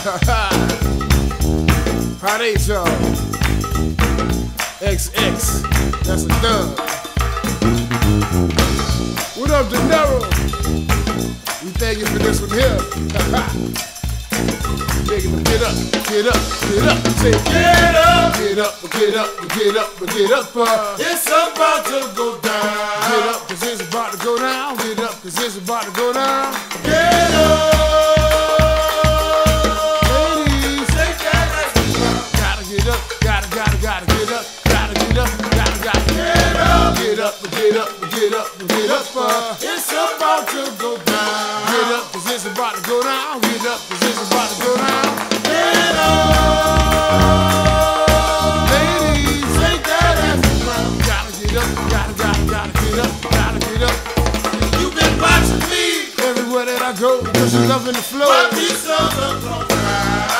Y'all. XX. That's a dub. What up, De? We thank you for this one here. To get up, get up, get up. Say, Get up, get up, get up, get up, get up. Uh, it's about to go gotta, get up, gotta get up, gotta, gotta get up. Get up, get up, get up, get up. Uh, It's about to go down. get up, cause it's about to go down. Get up, cause it's about to go down. Get up. Ladies, Shake that ass around. gotta get up, gotta, gotta, gotta get up, gotta get up. You've been watching me. Everywhere that I go, cause you're loving the flow. My piece of the ground.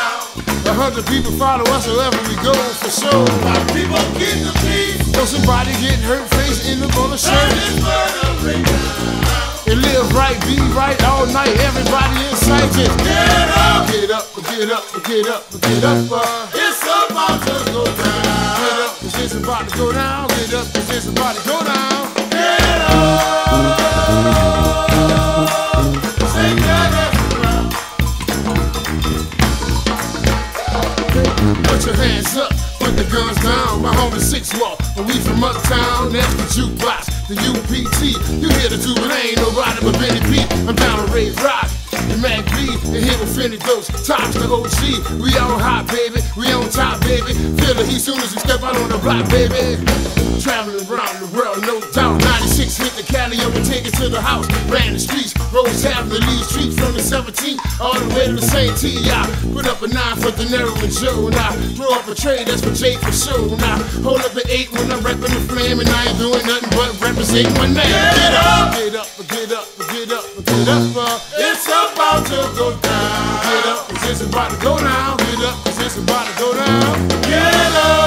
A hundred people follow us wherever we go, for sure. My people keep the peace. Know somebody getting hurt, face in the bullet shirt. this murdering down. And live right, be right all night. Everybody in sight, just Get up. get up, get up, get up, get up. Uh, It's about to go down. get up, cause it's about to go down. Get up, cause it's about to go down. Put the guns down. My homie Six Walk, and we from uptown. That's the jukebox, the UPT. You hear the but ain't nobody but Benny B. I'm down to raise rock. And Mac B, and here with Finny Dose, tops the OG. We on hot, baby. We on top, baby. Feel the heat soon as we step out on the block, baby. Traveling around the world, no doubt. 96 hit the Cali up and take it to the house. Ran the streets, Rose Avenue, Lee streets from the 17th all the way to the St. T. I put up a nine for Dinerral and Joe. And I throw up a trade, that's for Jay for sure. And I hold up an eight when I'm repping the flame. And I ain't doing nothing but representing my name. Get up. get up, get up, get up, get up. Uh, It's down. get up, cause it's about to go down. Get up, cause it's about to go down. Get up.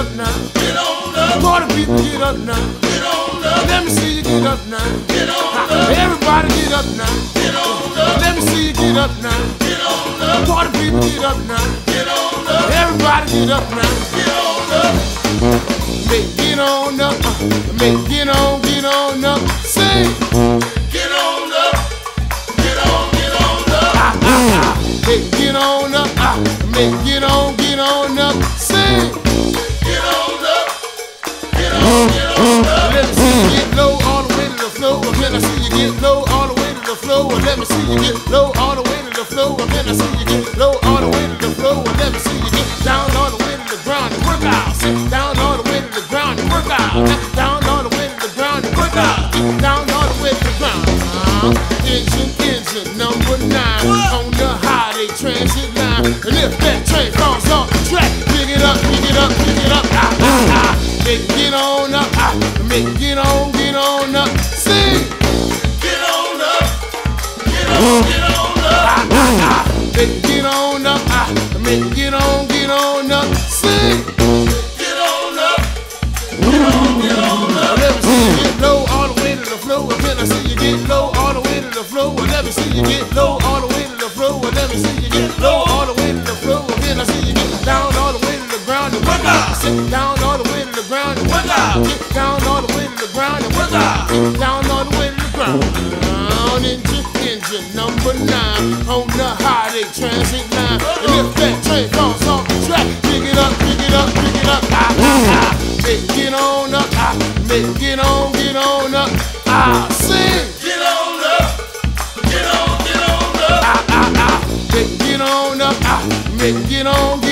Up now. Get on up. Party people get up now. Get on up. Let me see you get up now. Get on up. Everybody get up now. Get on up. Let me see you get up now. Get on up. Party people get up now. Get on up. Everybody get up now. Get on up. Make get on up. Make get on, get on up. Sing. Get on up. Get on. Get on up. Ah, ah, ah. Make get on up. Make get on, get on up. Sing. floor, and let me see you get low all the way to the floor, and then I see you get low all the way to the floor, and let me see you get down all the way to the ground and work out. Sit down all the way to the ground and work out. Down all the way to the ground and work out. Down all the way to the ground. Engine, engine, number nine on the highway transit line, and if that train falls off the track, pick it up, pick it up, pick it up. Ah, ah, ah. Make it on up, ah, make it I see you get low all the way to the floor. I see you get down all the way to the ground and down all the way to the ground and get down all the way to the ground and get down all the way to the ground. Down into engine number nine on the Transit line. And if that train falls off track, pick it up, pick it up, pick it up. Ah, ah, ah. Make it on up, ah, make it on, get on up. Ah, sing. Get on